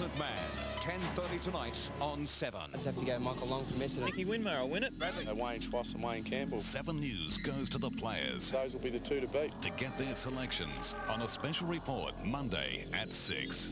Magnificent Man, 10.30 tonight on 7. I'd have to go Michael Long from Essendon. Nicky Winmar will win it. Bradley. Uh, Wayne Schwass and Wayne Campbell. 7 News goes to the players. Those will be the two to beat. To get their selections on a special report Monday at 6.